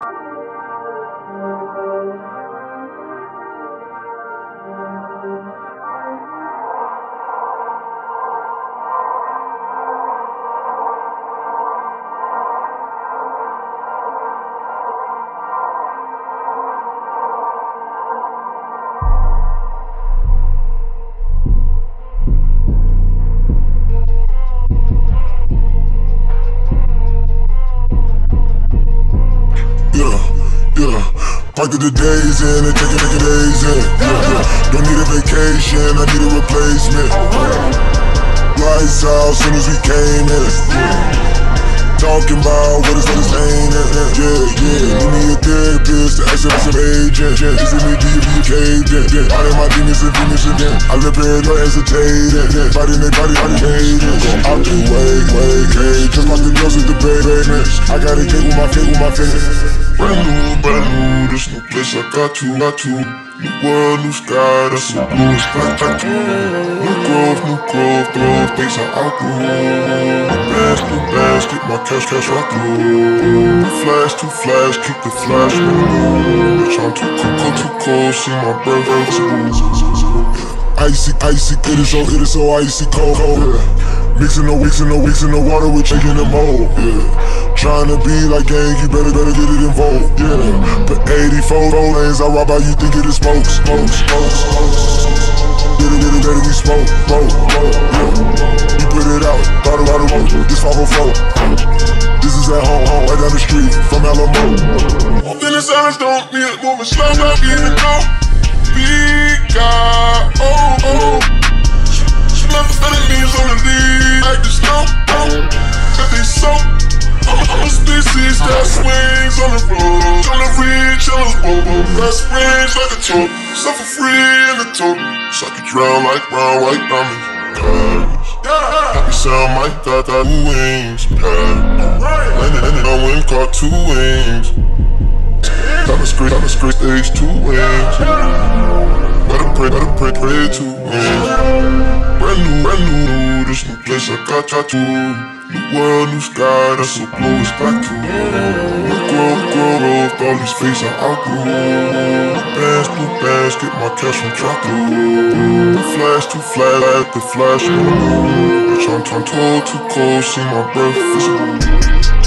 you Parked the days in and taking the days in. Yeah. Don't need a vacation, I need a replacement. Lights out soon as we came in. Talking about what is what is ain't it. Yeah, yeah. Need me a therapist, an extra agent. Yeah. Is it me, do you be caved in? Yeah. Out my demons and demons again. I live here, no hesitating. Yeah. Fighting they body, body hating. Out the way, way, cage. Just like the girls with the basement. I got a cake with my face, with my face. Brand new, this new place I got to, got to New world, new sky, that's so blue, black, black New growth, new growth, growth, things I outgrew New bands, new bands, get my cash, cash right through New flash, too flash, keep the flash, no Bitch, I'm too cold, too cold, see my breath, yeah. Icy, icy, it is so, it is so icy cold, cold, yeah. Mixing the, mixing the, mixing the water with chicken and mold, yeah Trying to be like gang, you better, better get it involved, yeah. But 84 lanes, I rob out, you think it is smoke, smoke, smoke, smoke. Get it, get it, it, we smoke, smoke, smoke, yeah. We put it out, thought about it, this 504. This is at home, home, right down the street from Alamo. I'm feeling silence, don't need it, moving slow, not getting go. Big guy, bobo. That like a toad. Suffer free in the toad. So I can drown like brown, white diamonds. Happy sound, my got two wings. Landed in it on wind, caught two wings. Diamond straight, diamond straight, stage two wings. Better pray, better pray, pray two wings. Brand new, brand new, this new place I got tattooed. New world, new sky, that's so blue, it's back to New growth, growth, all these I outgrew New bands, new bands, get my cash from through flash, too flash, like the flash, no Bitch, I'm too cold, too cold, see my breath visible